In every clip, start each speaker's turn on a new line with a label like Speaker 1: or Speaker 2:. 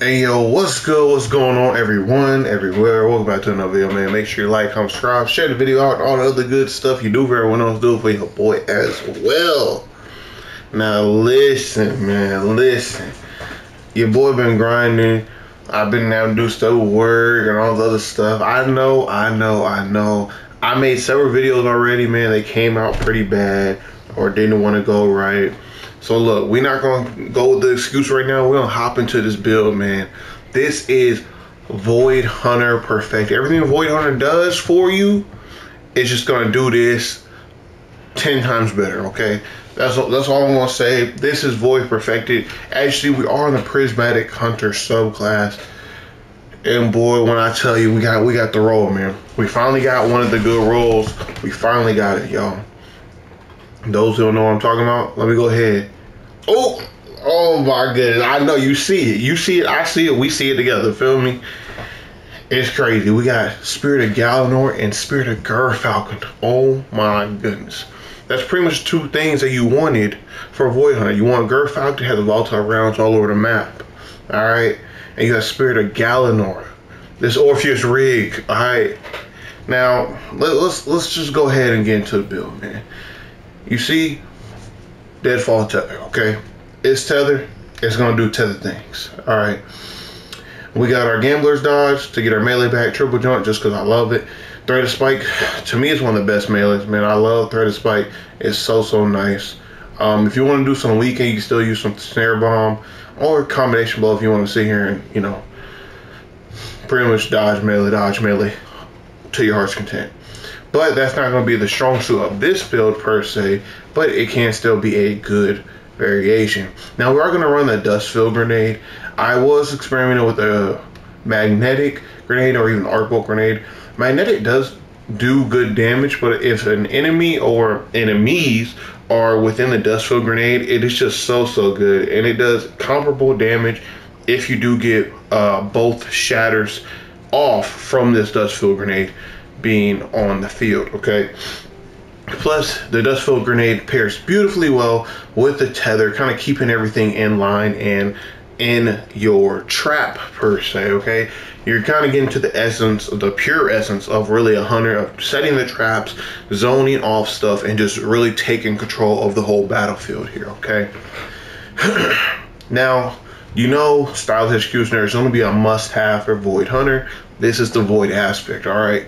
Speaker 1: Hey yo, what's good? What's going on, everyone, everywhere? Welcome back to another video, man. Make sure you like, comment, subscribe, share the video out, all the other good stuff you do for everyone else. Do it for your boy as well. Now listen, man, listen. Your boy been grinding. I've been having to do stuff with work and all the other stuff. I know, I know, I know. I made several videos already, man. They came out pretty bad or didn't want to go right. So look, we're not gonna go with the excuse right now. We're gonna hop into this build, man. This is Void Hunter Perfect. Everything Void Hunter does for you, is just gonna do this ten times better. Okay, that's that's all I'm gonna say. This is Void Perfected. Actually, we are in the Prismatic Hunter subclass. And boy, when I tell you, we got we got the roll, man. We finally got one of the good rolls. We finally got it, y'all. Those who don't know what I'm talking about, let me go ahead Oh, oh my goodness! I know you see it. You see it. I see it. We see it together. Feel me? It's crazy. We got Spirit of Galanor and Spirit of Gyrfalcon. Oh my goodness. That's pretty much two things that you wanted for Void Hunter. You want Gyrfalcon to have the volatile rounds all over the map. Alright? And you got Spirit of Galanor. This Orpheus rig. Alright. Now, let, let's let's just go ahead and get into the build, man. You see, deadfall tether, okay? It's tether, it's gonna do tether things, all right? We got our gambler's dodge to get our melee back, triple jump just because I love it. Threaded spike, to me, is one of the best melees, man. I love threaded spike. It's so, so nice. Um, if you want to do some weekend, you can still use some snare bomb or combination blow if you want to sit here and, you know, pretty much dodge melee, dodge melee to your heart's content. But that's not going to be the strong suit of this build per se, but it can still be a good variation. Now we are going to run the Duskfield grenade. I was experimenting with a magnetic grenade or even arc bolt grenade. Magnetic does do good damage, but if an enemy or enemies are within the Duskfield grenade, it is just so so good, and it does comparable damage if you do get uh, both shatters off from this Duskfield grenade being on the field, okay? Plus, the Duskfield grenade pairs beautifully well with the tether, kind of keeping everything in line and in your trap per se, okay? You're kind of getting to the essence, of the pure essence of really a hunter, of setting the traps, zoning off stuff, and just really taking control of the whole battlefield here, okay? now, you know Stylish Executioner is going to be a must-have for Void Hunter. This is the Void aspect, all right?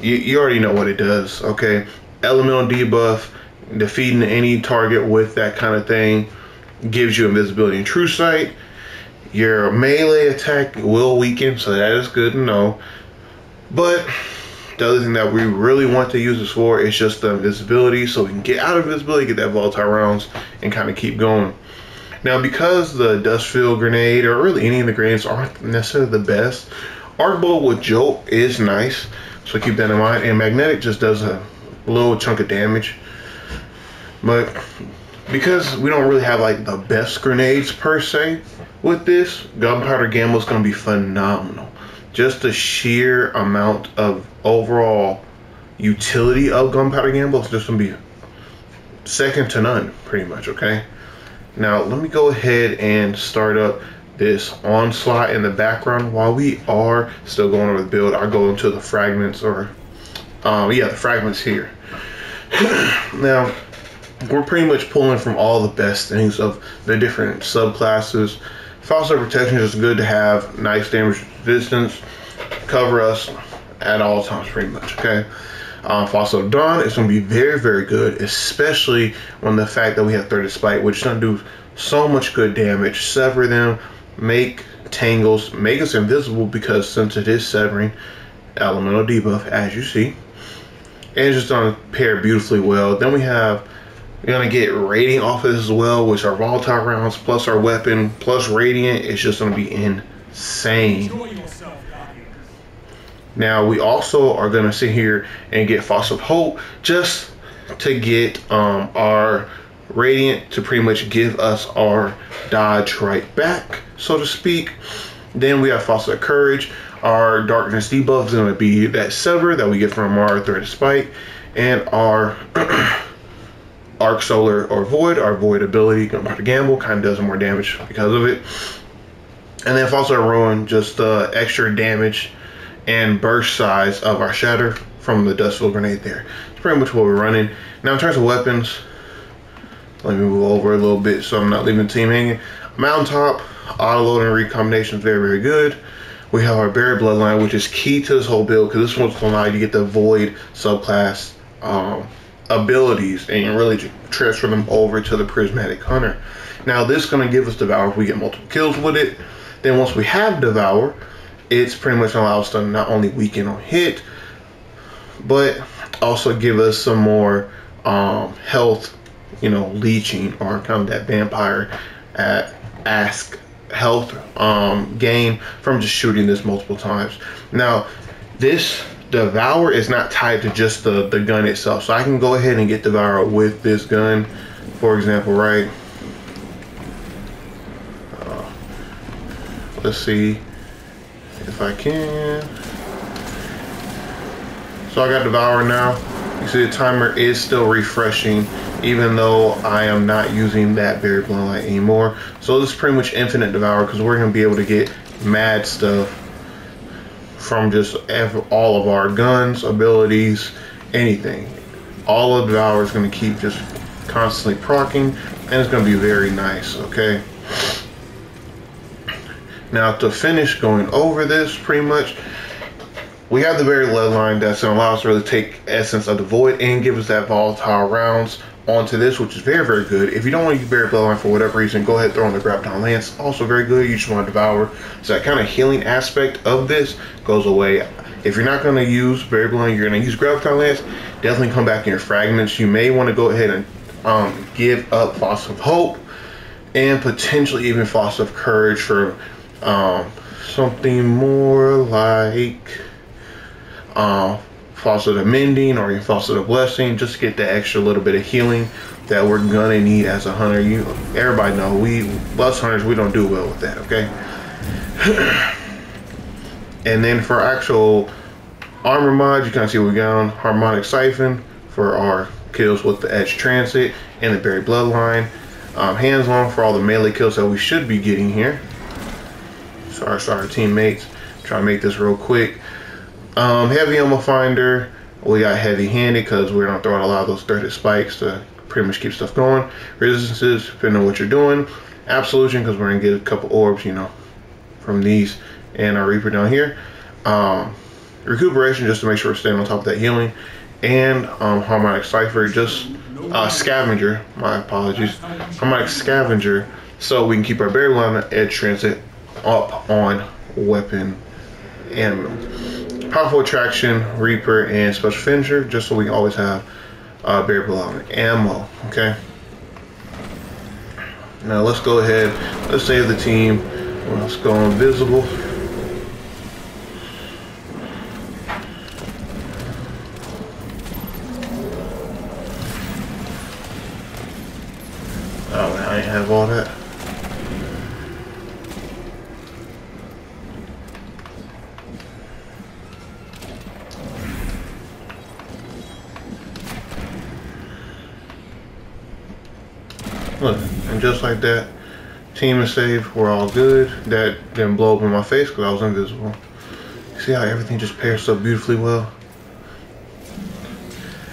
Speaker 1: You, you already know what it does, okay? Elemental debuff, defeating any target with that kind of thing gives you invisibility and true sight. Your melee attack will weaken, so that is good to know. But the other thing that we really want to use this for is just the invisibility, so we can get out of invisibility, get that volatile rounds, and kind of keep going. Now, because the Duskfield grenade, or really any of the grenades, aren't necessarily the best, Arc Bolt with Jolt is nice. So keep that in mind. And magnetic just does a little chunk of damage. But because we don't really have like the best grenades per se with this, Gunpowder Gamble is going to be phenomenal. Just the sheer amount of overall utility of Gunpowder Gamble is just going to be second to none, pretty much, okay? Now, let me go ahead and start up this onslaught in the background while we are still going over the build. I'll go into the fragments or um, yeah the fragments here. Now we're pretty much pulling from all the best things of the different subclasses. False protection is good to have nice damage resistance cover us at all times pretty much okay? Um, Facet of Dawn is going to be very, very good, especially on the fact that we have Threaded Spike, which is going to do so much good damage. Sever them, make tangles, make us invisible because since it is severing elemental debuff, as you see, and it's just gonna pair beautifully well. Then we have we're gonna get radiant off of this as well, which are volatile rounds plus our weapon plus radiant. It's just gonna be insane. Now we also are gonna sit here and get of Hope just to get um, our Radiant to pretty much give us our dodge right back, so to speak. Then we have Facet of Courage. Our Darkness debuff is going to be that Sever that we get from our Thread Spike. And our Arc Solar or Void, our Void ability, Gunpowder Gamble, kind of does more damage because of it. And then Facet of Ruin, just the extra damage and burst size of our Shatter from the Duskfield Grenade there. It's pretty much what we're running. Now in terms of weapons, let me move over a little bit so I'm not leaving the team hanging. Mountaintop, auto load and recombination is very, very good. We have our Buried Bloodline, which is key to this whole build because this one's going to allow you to get the Void subclass um, abilities and really transfer them over to the Prismatic Hunter. Now, this is going to give us Devour if we get multiple kills with it. Then once we have Devour, it's pretty much allows us to not only weaken on hit, but also give us some more um, health, you know, leeching or kind of that vampire at ask health um, gain from just shooting this multiple times. Now, this Devour is not tied to just the, the gun itself. So I can go ahead and get Devour with this gun, for example, right? Uh, let's see if I can. So I got Devour now. You see the timer is still refreshing even though I am not using that Buried light anymore. So this is pretty much infinite Devour because we're going to be able to get mad stuff from just all of our guns, abilities, anything. All of Devour is going to keep just constantly procking and it's going to be very nice, okay? Now to finish going over this pretty much, we have the Buried Bloodline that's going to allow us to really take essence of the void and give us that volatile rounds onto this, which is very, very good. If you don't want to use Buried Bloodline for whatever reason, go ahead and throw on the Graviton Lance. Also very good. You just want to devour. So that kind of healing aspect of this goes away. If you're not going to use Buried Bloodline, you're going to use Graviton Lance. Definitely come back in your fragments. You may want to go ahead and um, give up Facet of Hope and potentially even Facet of Courage for um, something more like uh, facet of mending or your facet of blessing just get that extra little bit of healing that we're gonna need as a hunter. You everybody know we bus hunters we don't do well with that okay? And then for actual armor mods you can see we got harmonic siphon for our kills with the edge transit and the buried bloodline. Um, hands on for all the melee kills that we should be getting here. Sorry sorry teammates try to make this real quick um, heavy ammo finder, we got heavy handed because we're not throwing a lot of those threaded spikes to pretty much keep stuff going. Resistances, depending on what you're doing. Absolution because we're gonna get a couple orbs, you know, from these and our Reaper down here. Um, recuperation just to make sure we're staying on top of that healing. And um, Harmonic Siphon, just uh, Scavenger, my apologies. Harmonic Scavenger, so we can keep our barrel Line edge transit up on weapon ammo. Powerful Attraction, Reaper, and Special Finisher, just so we always have uh, Bloodline ammo, okay? Now let's go ahead, let's save the team. Let's go invisible. Oh, I have all that. Look, and just like that, team is safe, we're all good. That didn't blow up in my face because I was invisible. See how everything just pairs so beautifully well?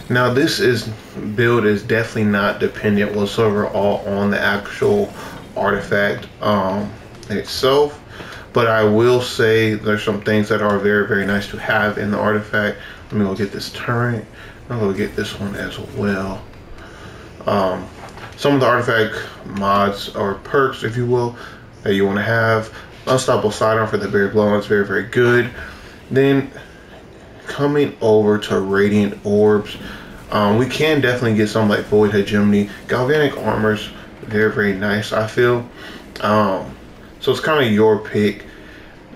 Speaker 1: Now this is build is definitely not dependent whatsoever all on the actual artifact um, itself. But I will say there's some things that are very, very nice to have in the artifact. Let me go get this turret. I'm gonna get this one as well. Um, some of the artifact mods or perks, if you will, that you want to have. Unstoppable Sidearm for the Buried Bloodline is very, very good. Then coming over to Radiant Orbs, um, we can definitely get some like Void Hegemony. Galvanic Armor's very, very nice, I feel. Um, so it's kind of your pick.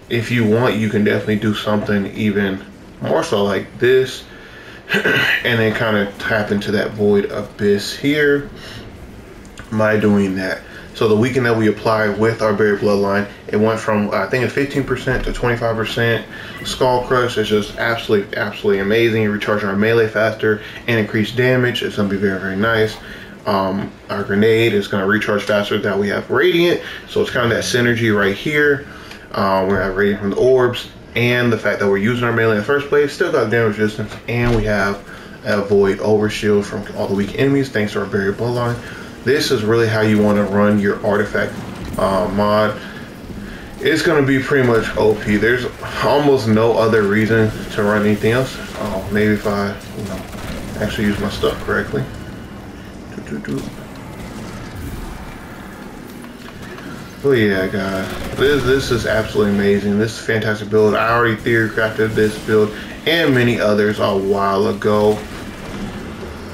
Speaker 1: If you want, you can definitely do something even more so like this. and then kind of tap into that Void Abyss here by doing that. So the weekend that we applied with our Buried Bloodline, it went from I think 15% to 25%. Skull Crush is just absolutely, absolutely amazing. Recharge our melee faster and increase damage. It's gonna be very, very nice. Um, our grenade is gonna recharge faster. That we have Radiant, so it's kind of that synergy right here. Um, we're at rating from the orbs and the fact that we're using our melee in the first place. Still got damage resistance, and we have a void overshield from all the weak enemies thanks to our buried bloodline. This is really how you want to run your artifact uh, mod. It's going to be pretty much OP. There's almost no other reason to run anything else. Oh, maybe if I, you know, actually use my stuff correctly. Doo -doo -doo. But yeah, guys, this this is absolutely amazing. This is a fantastic build. I already theory crafted this build and many others a while ago.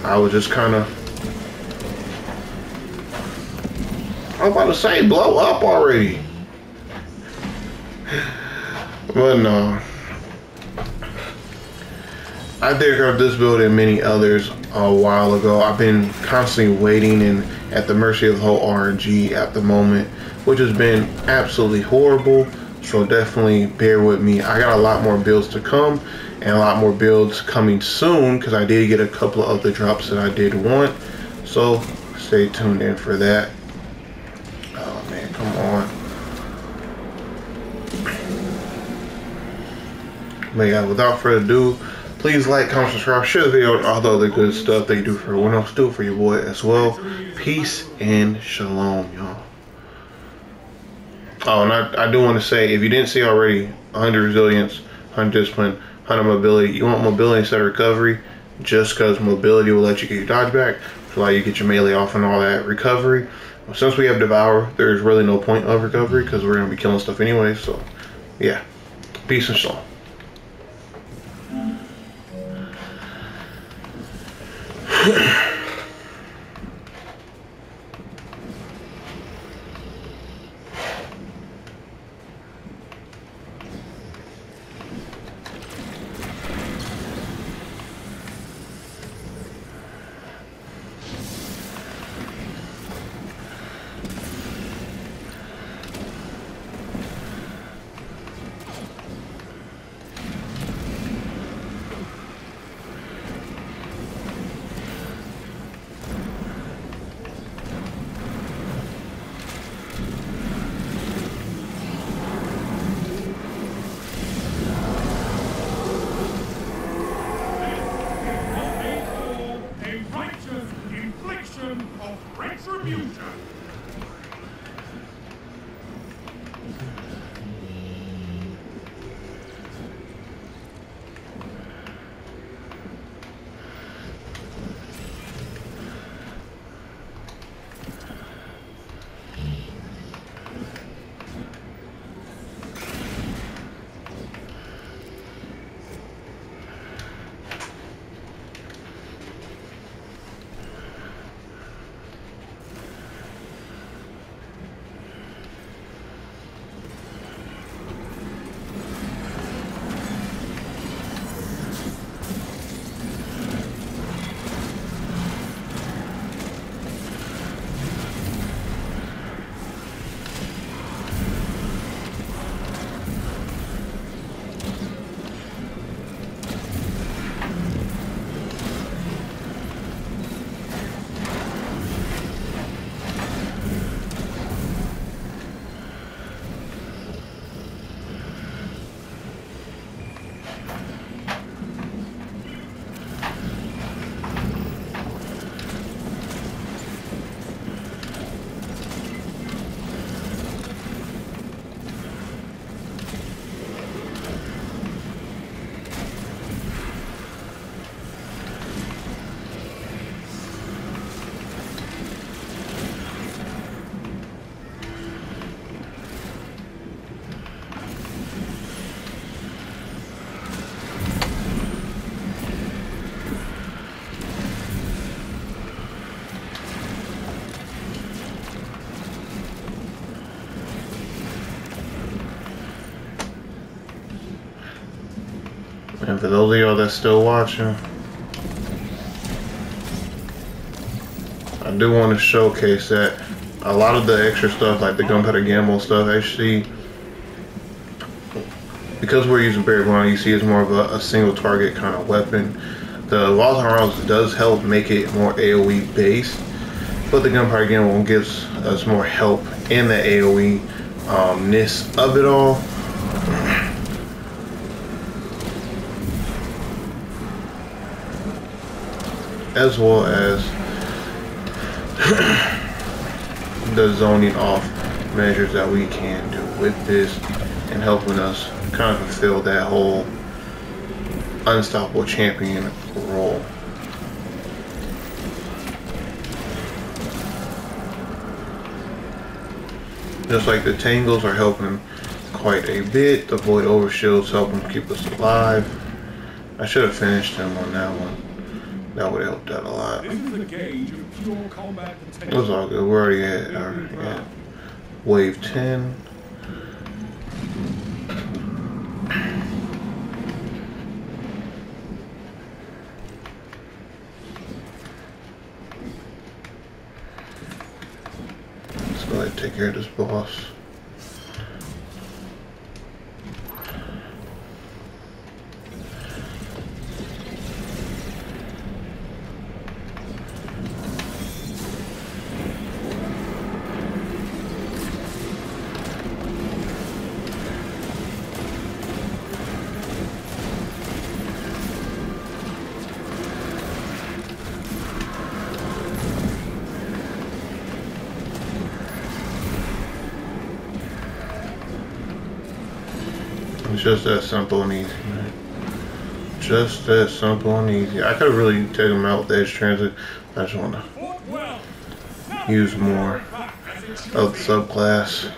Speaker 1: I was just kind of. I'm about to say blow up already. But no. I theory crafted this build and many others a while ago. I've been constantly waiting and at the mercy of the whole RNG at the moment which has been absolutely horrible. So definitely bear with me. I got a lot more builds to come and a lot more builds coming soon because I did get a couple of other drops that I did want. So stay tuned in for that. Come on. But yeah, without further ado, please like, comment, subscribe, share the video, all the other good stuff they do for everyone else. Do for your boy as well. Peace and shalom, y'all. Oh, and I, I do want to say, if you didn't see already, 100 resilience, 100 discipline, 100 mobility. You want mobility instead of recovery, just because mobility will let you get your dodge back, to allow you get your melee off and all that recovery. Since we have devour, there's really no point of recovery because we're gonna be killing stuff anyway. So, yeah, peace and shalom. And for those of y'all that's still watching, I do want to showcase that a lot of the extra stuff, like the gunpowder gamble stuff, actually, because we're using Barry Blind, you see it's more of a, a single target kind of weapon. The volatile rounds does help make it more AoE based, but the gunpowder gamble gives us more help in the AoE um, ness of it all. As well as the zoning off measures that we can do with this and helping us kind of fulfill that whole unstoppable champion role. Just like the tangles are helping quite a bit. The void overshields help them keep us alive. I should have finished him on that one. That would have helped out a lot.
Speaker 2: This is a gauge of pure combat
Speaker 1: It was all good. We're already at, our, at wave 10. Let's go ahead and take care of this boss. Just that simple and easy, man. Just that simple and easy. I could have really taken him out with Edge Transit. I just want to use more of the subclass.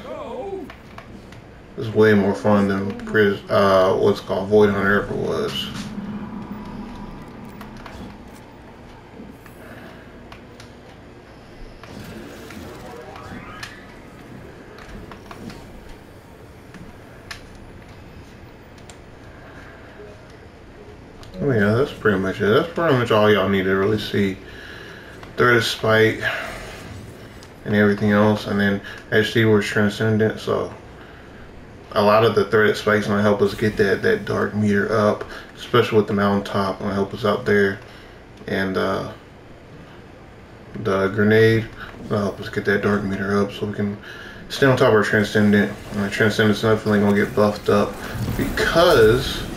Speaker 1: It's way more fun than uh, what's called Void Hunter ever was. Oh yeah, that's pretty much it. That's pretty much all y'all need to really see. Threaded Spike and everything else, and then HD was Transcendent, so a lot of the threaded spikes gonna help us get that that dark meter up, especially with the mountaintop, gonna help us out there, and uh, the grenade will help us get that dark meter up, so we can stay on top of our transcendent. And our transcendent's definitely gonna get buffed up because.